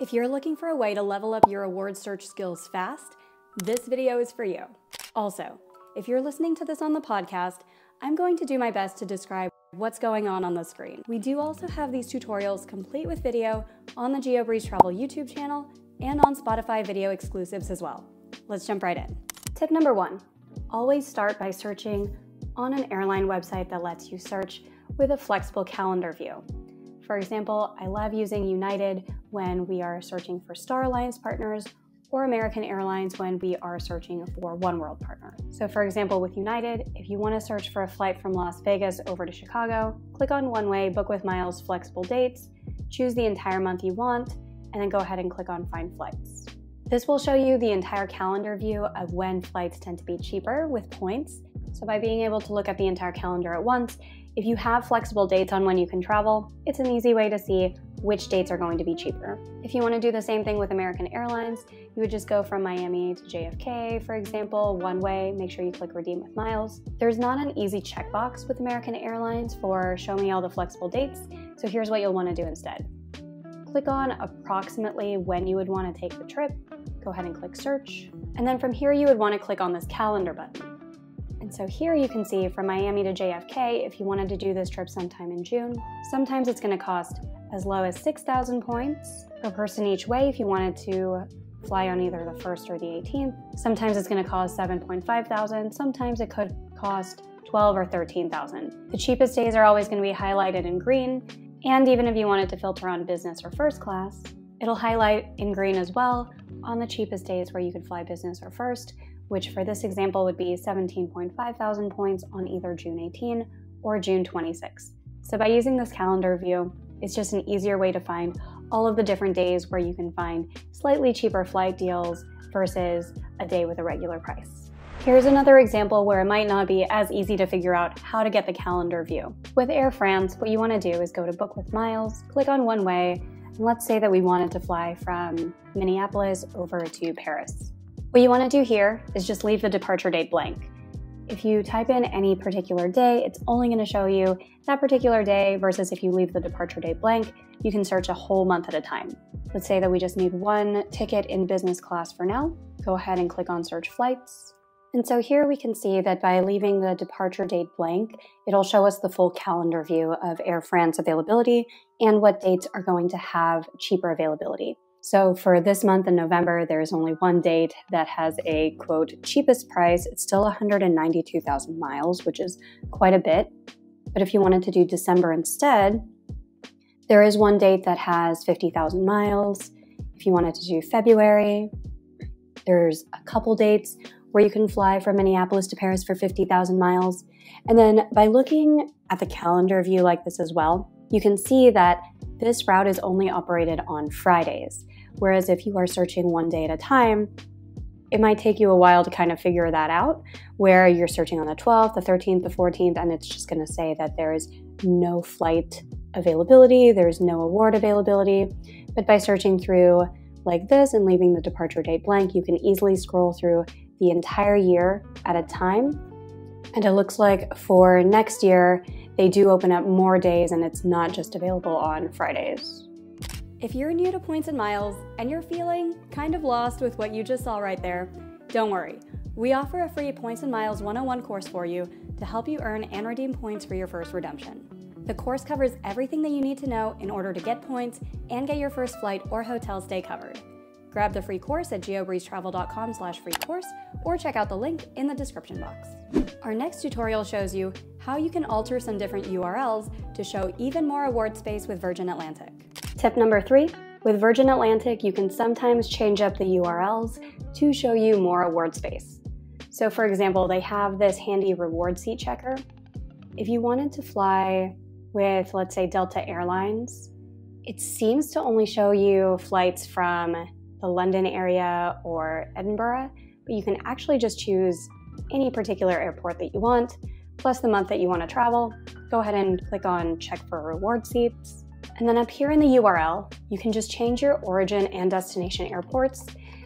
If you're looking for a way to level up your award search skills fast, this video is for you. Also, if you're listening to this on the podcast, I'm going to do my best to describe what's going on on the screen. We do also have these tutorials complete with video on the GeoBreeze Travel YouTube channel and on Spotify video exclusives as well. Let's jump right in. Tip number one, always start by searching on an airline website that lets you search with a flexible calendar view. For example, I love using United when we are searching for Star Alliance partners or American Airlines when we are searching for oneworld partner. So for example, with United, if you want to search for a flight from Las Vegas over to Chicago, click on One Way, Book with Miles flexible dates, choose the entire month you want, and then go ahead and click on Find Flights. This will show you the entire calendar view of when flights tend to be cheaper with points. So by being able to look at the entire calendar at once, if you have flexible dates on when you can travel, it's an easy way to see which dates are going to be cheaper. If you want to do the same thing with American Airlines, you would just go from Miami to JFK, for example, one way, make sure you click redeem with miles. There's not an easy checkbox with American Airlines for show me all the flexible dates, so here's what you'll want to do instead. Click on approximately when you would want to take the trip, go ahead and click search, and then from here you would want to click on this calendar button. So here you can see from Miami to JFK, if you wanted to do this trip sometime in June, sometimes it's going to cost as low as 6,000 points per person each way if you wanted to fly on either the 1st or the 18th. Sometimes it's going to cost 7.5 thousand. Sometimes it could cost 12 or 13,000. The cheapest days are always going to be highlighted in green. And even if you wanted to filter on business or first class, it'll highlight in green as well on the cheapest days where you could fly business or first, which for this example would be 17.5 thousand points on either June 18 or June 26. So by using this calendar view, it's just an easier way to find all of the different days where you can find slightly cheaper flight deals versus a day with a regular price. Here's another example where it might not be as easy to figure out how to get the calendar view. With Air France, what you want to do is go to Book with Miles, click on One Way, and let's say that we wanted to fly from Minneapolis over to Paris. What you want to do here is just leave the departure date blank. If you type in any particular day, it's only going to show you that particular day versus if you leave the departure date blank, you can search a whole month at a time. Let's say that we just need one ticket in business class for now. Go ahead and click on search flights. And so here we can see that by leaving the departure date blank, it'll show us the full calendar view of Air France availability and what dates are going to have cheaper availability. So for this month in November, there's only one date that has a quote cheapest price. It's still 192,000 miles, which is quite a bit. But if you wanted to do December instead, there is one date that has 50,000 miles. If you wanted to do February, there's a couple dates where you can fly from Minneapolis to Paris for 50,000 miles. And then by looking at the calendar view like this as well, you can see that this route is only operated on Fridays. Whereas if you are searching one day at a time, it might take you a while to kind of figure that out, where you're searching on the 12th, the 13th, the 14th, and it's just going to say that there is no flight availability, there's no award availability. But by searching through like this and leaving the departure date blank, you can easily scroll through the entire year at a time. And it looks like for next year, they do open up more days and it's not just available on Fridays. If you're new to points and miles and you're feeling kind of lost with what you just saw right there, don't worry. We offer a free Points and Miles 101 course for you to help you earn and redeem points for your first redemption. The course covers everything that you need to know in order to get points and get your first flight or hotel stay covered. Grab the free course at geobreezetravel.com slash free course or check out the link in the description box. Our next tutorial shows you how you can alter some different URLs to show even more award space with Virgin Atlantic. Tip number three, with Virgin Atlantic, you can sometimes change up the URLs to show you more award space. So for example, they have this handy reward seat checker. If you wanted to fly with, let's say, Delta Airlines, it seems to only show you flights from the London area or Edinburgh, but you can actually just choose any particular airport that you want, plus the month that you want to travel. Go ahead and click on check for reward seats. And then up here in the URL, you can just change your origin and destination airports.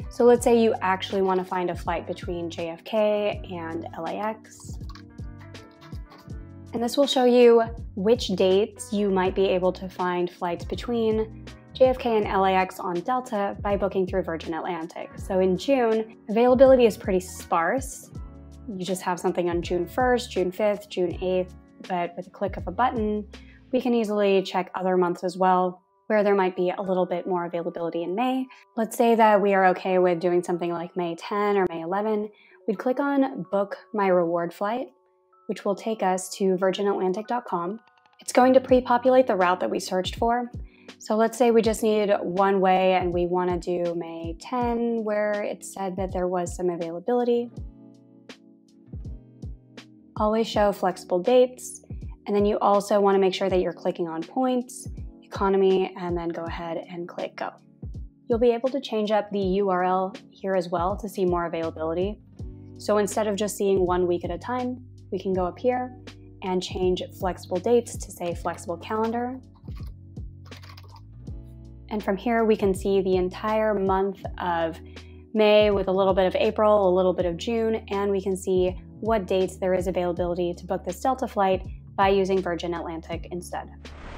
So let's say you actually want to find a flight between JFK and LAX. And this will show you which dates you might be able to find flights between JFK and LAX on Delta by booking through Virgin Atlantic. So in June, availability is pretty sparse. You just have something on June 1st, June 5th, June 8th, but with a click of a button, we can easily check other months as well where there might be a little bit more availability in May. Let's say that we are okay with doing something like May 10 or May 11. We'd click on Book My Reward Flight, which will take us to virginatlantic.com. It's going to pre populate the route that we searched for. So let's say we just need one way and we want to do May 10, where it said that there was some availability. Always show flexible dates. And then you also want to make sure that you're clicking on points economy, and then go ahead and click go. You'll be able to change up the URL here as well to see more availability. So instead of just seeing one week at a time, we can go up here and change flexible dates to say flexible calendar. And from here, we can see the entire month of May with a little bit of April, a little bit of June, and we can see what dates there is availability to book this Delta flight by using Virgin Atlantic instead.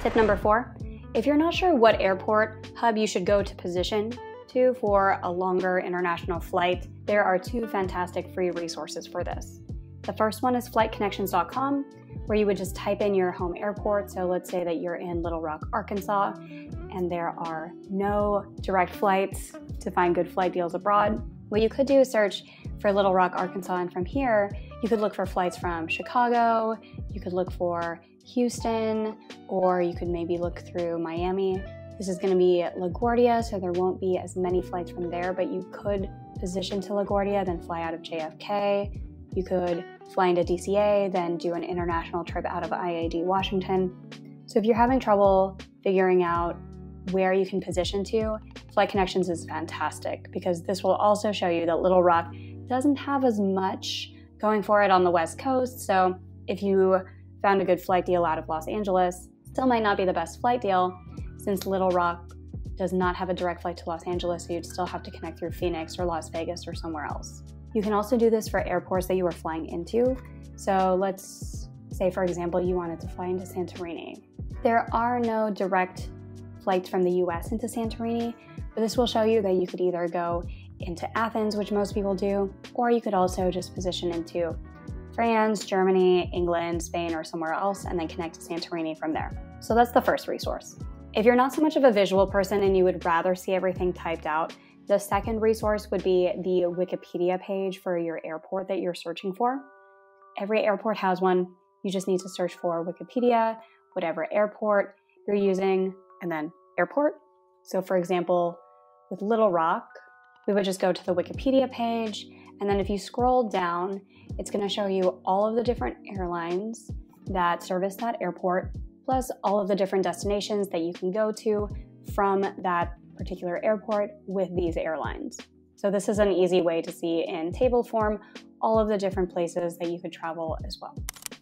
Tip number four, if you're not sure what airport hub you should go to position to for a longer international flight, there are two fantastic free resources for this. The first one is flightconnections.com, where you would just type in your home airport. So let's say that you're in Little Rock, Arkansas, and there are no direct flights to find good flight deals abroad. What you could do is search for Little Rock, Arkansas, and from here, you could look for flights from Chicago, you could look for Houston, or you could maybe look through Miami. This is going to be LaGuardia, so there won't be as many flights from there, but you could position to LaGuardia, then fly out of JFK. You could fly into DCA, then do an international trip out of IAD Washington. So if you're having trouble figuring out where you can position to, Flight Connections is fantastic because this will also show you that Little Rock doesn't have as much going for it on the West Coast. So if you found a good flight deal out of Los Angeles. Still might not be the best flight deal since Little Rock does not have a direct flight to Los Angeles, so you'd still have to connect through Phoenix or Las Vegas or somewhere else. You can also do this for airports that you are flying into. So let's say, for example, you wanted to fly into Santorini. There are no direct flights from the US into Santorini, but this will show you that you could either go into Athens, which most people do, or you could also just position into France, Germany, England, Spain, or somewhere else, and then connect to Santorini from there. So that's the first resource. If you're not so much of a visual person and you would rather see everything typed out, the second resource would be the Wikipedia page for your airport that you're searching for. Every airport has one. You just need to search for Wikipedia, whatever airport you're using, and then airport. So, for example, with Little Rock, we would just go to the Wikipedia page, and then if you scroll down, it's going to show you all of the different airlines that service that airport, plus all of the different destinations that you can go to from that particular airport with these airlines. So this is an easy way to see in table form all of the different places that you could travel as well.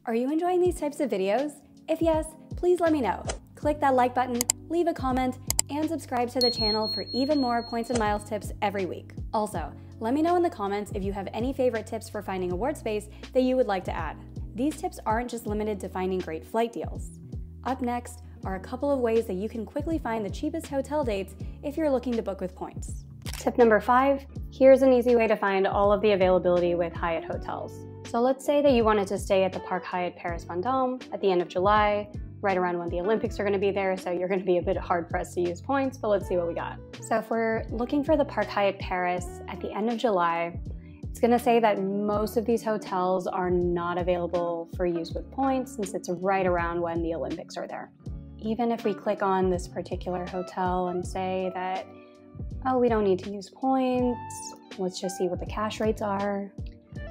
Are you enjoying these types of videos? If yes, please let me know. Click that like button, leave a comment, and subscribe to the channel for even more points and miles tips every week. Also, let me know in the comments if you have any favorite tips for finding award space that you would like to add. These tips aren't just limited to finding great flight deals. Up next are a couple of ways that you can quickly find the cheapest hotel dates if you're looking to book with points. Tip number five, here's an easy way to find all of the availability with Hyatt hotels. So let's say that you wanted to stay at the Park Hyatt Paris Vendôme at the end of July, right around when the Olympics are going to be there, so you're going to be a bit hard pressed to use points, but let's see what we got. So if we're looking for the Park Hyatt Paris at the end of July, it's going to say that most of these hotels are not available for use with points since it's right around when the Olympics are there. Even if we click on this particular hotel and say that, oh, we don't need to use points, let's just see what the cash rates are,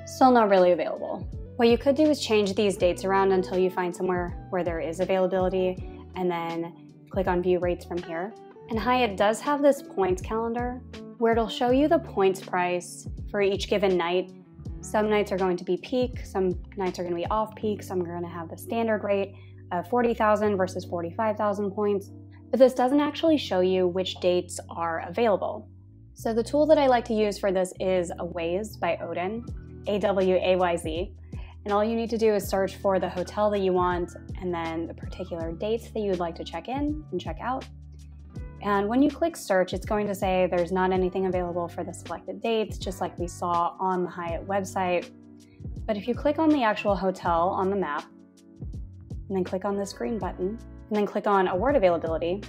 still not really available. What you could do is change these dates around until you find somewhere where there is availability and then click on view rates from here. And Hyatt does have this points calendar where it'll show you the points price for each given night. Some nights are going to be peak, some nights are going to be off peak, some are going to have the standard rate of 40,000 versus 45,000 points. But this doesn't actually show you which dates are available. So the tool that I like to use for this is Awayz by Odin, A-W-A-Y-Z. And all you need to do is search for the hotel that you want and then the particular dates that you would like to check in and check out. And when you click search, it's going to say there's not anything available for the selected dates, just like we saw on the Hyatt website. But if you click on the actual hotel on the map, and then click on this green button, and then click on award availability,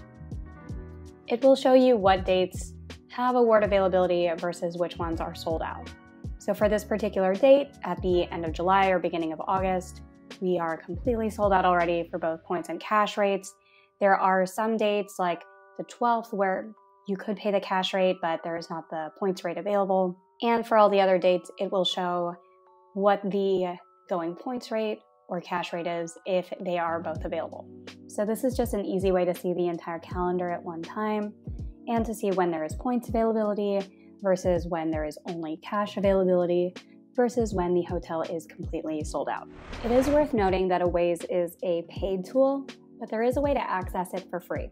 it will show you what dates have award availability versus which ones are sold out. So for this particular date, at the end of July or beginning of August, we are completely sold out already for both points and cash rates. There are some dates like the 12th where you could pay the cash rate, but there is not the points rate available. And for all the other dates, it will show what the going points rate or cash rate is if they are both available. So this is just an easy way to see the entire calendar at one time and to see when there is points availability versus when there is only cash availability versus when the hotel is completely sold out. It is worth noting that a Awayz is a paid tool, but there is a way to access it for free.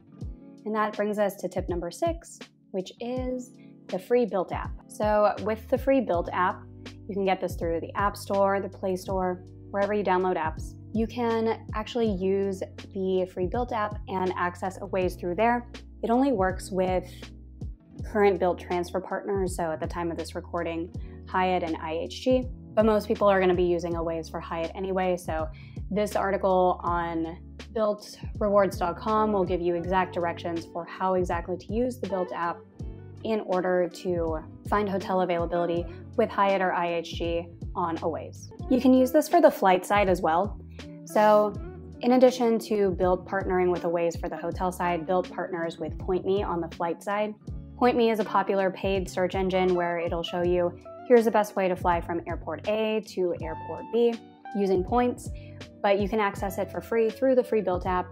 And that brings us to tip number six, which is the free Bilt app. So with the free Bilt app, you can get this through the App Store, the Play Store, wherever you download apps. You can actually use the free Bilt app and access a Awayz through there. It only works with current Bilt transfer partners, so at the time of this recording, Hyatt and IHG. But most people are going to be using Awayz for Hyatt anyway, so this article on BiltRewards.com will give you exact directions for how exactly to use the Bilt app in order to find hotel availability with Hyatt or IHG on Awayz. You can use this for the flight side as well. So, in addition to Bilt partnering with Awayz for the hotel side, Bilt partners with PointMe on the flight side. PointMe is a popular paid search engine where it'll show you here's the best way to fly from airport A to airport B using points, but you can access it for free through the free Bilt app.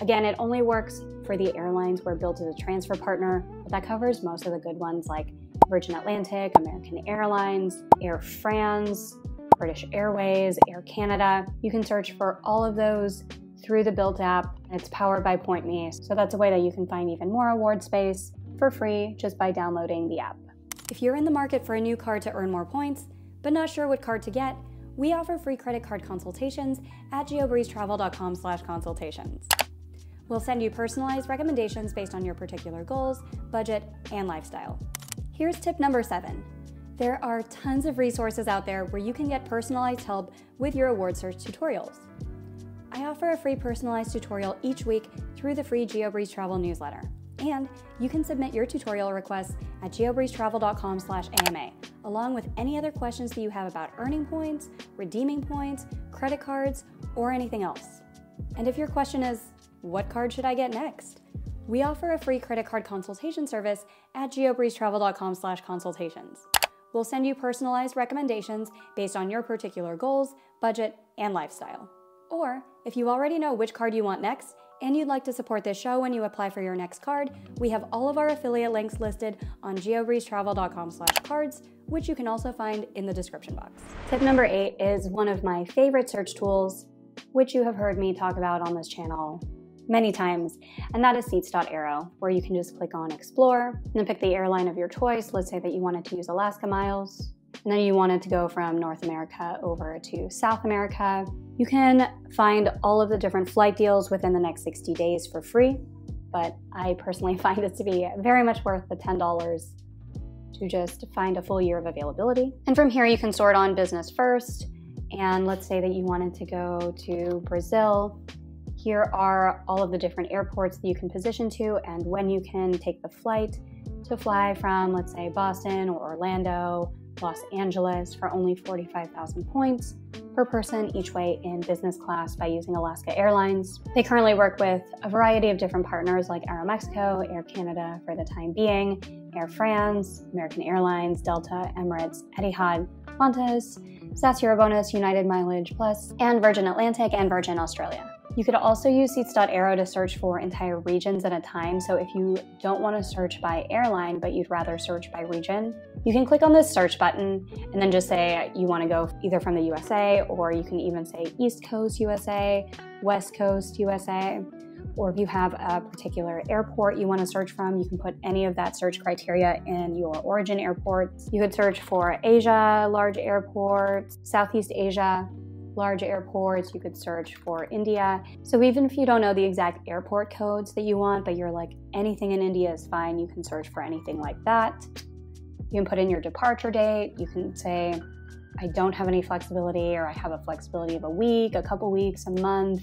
Again, it only works for the airlines where Bilt is a transfer partner, but that covers most of the good ones like Virgin Atlantic, American Airlines, Air France, British Airways, Air Canada. You can search for all of those through the Bilt app. It's powered by PointMe, so that's a way that you can find even more award space for free just by downloading the app. If you're in the market for a new card to earn more points, but not sure what card to get, we offer free credit card consultations at geobreezetravel.com slash consultations. We'll send you personalized recommendations based on your particular goals, budget, and lifestyle. Here's tip number seven. There are tons of resources out there where you can get personalized help with your award search tutorials. I offer a free personalized tutorial each week through the free GeoBreeze Travel newsletter. And you can submit your tutorial requests at geobreezetravel.com slash AMA, along with any other questions that you have about earning points, redeeming points, credit cards, or anything else. And if your question is, what card should I get next? We offer a free credit card consultation service at geobreezetravel.com slash consultations. We'll send you personalized recommendations based on your particular goals, budget, and lifestyle. Or if you already know which card you want next, and you'd like to support this show when you apply for your next card, we have all of our affiliate links listed on geobreezetravel.com slash cards, which you can also find in the description box. Tip number eight is one of my favorite search tools, which you have heard me talk about on this channel many times, and that is seats.aero, where you can just click on explore and then pick the airline of your choice. Let's say that you wanted to use Alaska Miles, and then you wanted to go from North America over to South America. You can find all of the different flight deals within the next 60 days for free, but I personally find it to be very much worth the $10 to just find a full year of availability. And from here, you can sort on business first. And let's say that you wanted to go to Brazil. Here are all of the different airports that you can position to and when you can take the flight to fly from, let's say, Boston or Orlando Los Angeles for only 45,000 points per person each way in business class by using Alaska Airlines. They currently work with a variety of different partners like Aeromexico, Air Canada for the time being, Air France, American Airlines, Delta, Emirates, Etihad, Qantas, SAS Eurobonus, United Mileage Plus, and Virgin Atlantic and Virgin Australia. You could also use Seats.aero to search for entire regions at a time. So if you don't want to search by airline, but you'd rather search by region, you can click on this search button and then just say you want to go either from the USA or you can even say East Coast USA, West Coast USA. Or if you have a particular airport you want to search from, you can put any of that search criteria in your origin airports. You could search for Asia, large airports, Southeast Asia, large airports, you could search for India. So even if you don't know the exact airport codes that you want, but you're like anything in India is fine, you can search for anything like that. You can put in your departure date. You can say, I don't have any flexibility, or I have a flexibility of a week, a couple weeks, a month,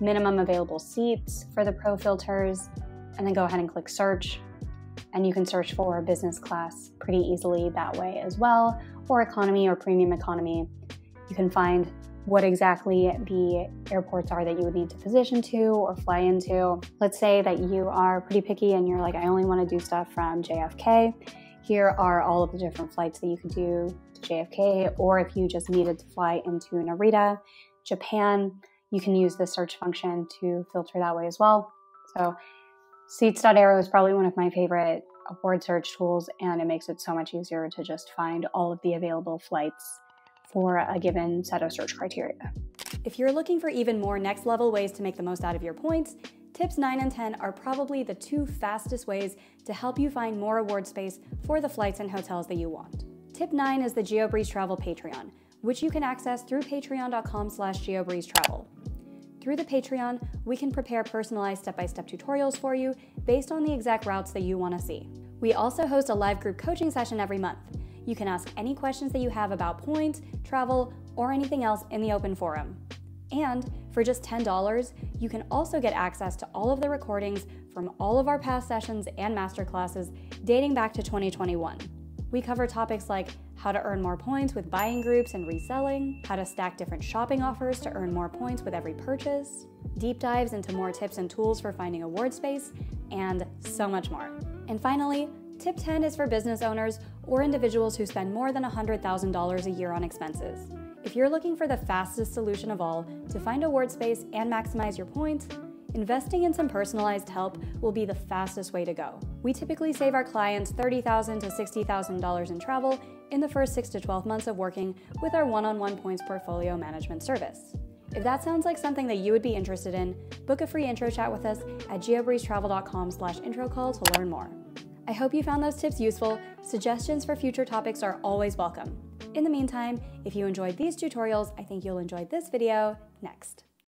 minimum available seats for the pro filters, and then go ahead and click search. And you can search for business class pretty easily that way as well, or economy or premium economy. You can find what exactly the airports are that you would need to position to or fly into. Let's say that you are pretty picky and you're like, I only want to do stuff from JFK. Here are all of the different flights that you could do to JFK, or if you just needed to fly into Narita, Japan, you can use the search function to filter that way as well. So, Seats.aero is probably one of my favorite word search tools, and it makes it so much easier to just find all of the available flights for a given set of search criteria. If you're looking for even more next level ways to make the most out of your points, tips 9 and 10 are probably the two fastest ways to help you find more award space for the flights and hotels that you want. Tip 9 is the GeoBreeze Travel Patreon, which you can access through patreon.com slash geobreezetravel. Through the Patreon, we can prepare personalized step-by-step tutorials for you based on the exact routes that you want to see. We also host a live group coaching session every month. You can ask any questions that you have about points, travel, or anything else in the open forum. And for just $10, you can also get access to all of the recordings from all of our past sessions and masterclasses dating back to 2021. We cover topics like how to earn more points with buying groups and reselling, how to stack different shopping offers to earn more points with every purchase, deep dives into more tips and tools for finding award space, and so much more. And finally, tip 10 is for business owners or individuals who spend more than $100,000 a year on expenses. If you're looking for the fastest solution of all to find award space and maximize your points, investing in some personalized help will be the fastest way to go. We typically save our clients $30,000 to $60,000 in travel in the first 6 to 12 months of working with our one-on-one points portfolio management service. If that sounds like something that you would be interested in, book a free intro chat with us at geobreezetravel.com slash intro call to learn more. I hope you found those tips useful. Suggestions for future topics are always welcome. In the meantime, if you enjoyed these tutorials, I think you'll enjoy this video next.